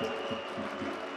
ハハハハ!